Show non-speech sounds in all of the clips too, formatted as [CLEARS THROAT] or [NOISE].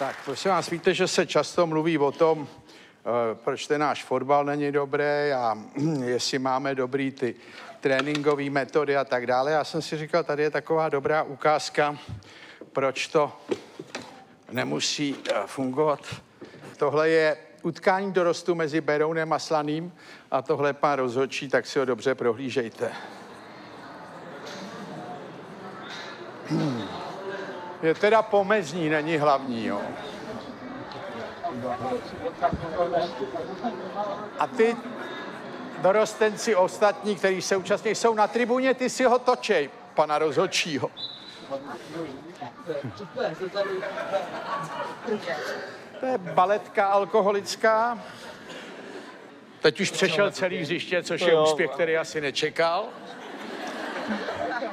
Tak, prosím vás, víte, že se často mluví o tom, eh, proč ten náš fotbal není dobrý a [CLEARS THROAT] jestli máme dobrý ty tréninkové metody a tak dále. Já jsem si říkal, tady je taková dobrá ukázka, proč to nemusí eh, fungovat. Tohle je utkání dorostu mezi Berounem a Slaným a tohle pán rozhodčí, tak si ho dobře prohlížejte. Hmm. Je teda pomezní, není hlavní, jo. A ty dorostenci ostatní, kteří se účastní, jsou na tribuně, ty si ho točej, pana rozhodčího. To je baletka alkoholická. Teď už přešel celý hřiště, což je úspěch, který asi nečekal.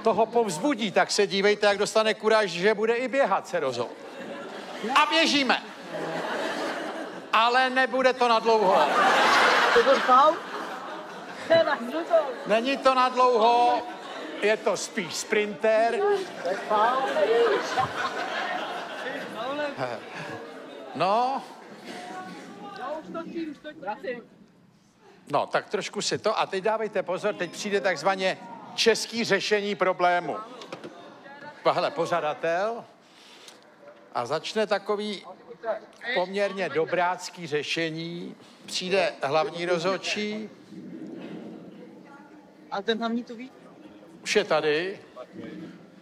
Toho povzbudí, tak se dívejte, jak dostane kuráž, že bude i běhat, se rozhod. A běžíme. Ale nebude to na dlouho. Není to na dlouho, je to spíš sprinter. No, no, tak trošku si to. A teď dávejte pozor, teď přijde takzvaně český řešení problému. Hele, pořadatel a začne takový poměrně dobrácký řešení. Přijde hlavní rozhodčí, A ten hlavní to ví? už je tady.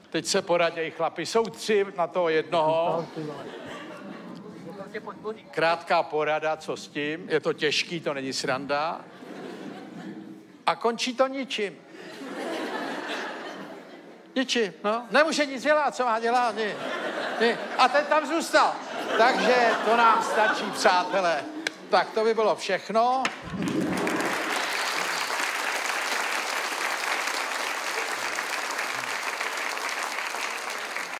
Teď se poradějí chlapi. Jsou tři na toho jednoho. Krátká porada, co s tím. Je to těžký, to není sranda. A končí to ničím. Ničím, no. Nemůže nic dělat, co má dělat. Ni, ni. A ten tam zůstal. Takže to nám stačí, přátelé. Tak to by bylo všechno.